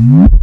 Mm-hmm.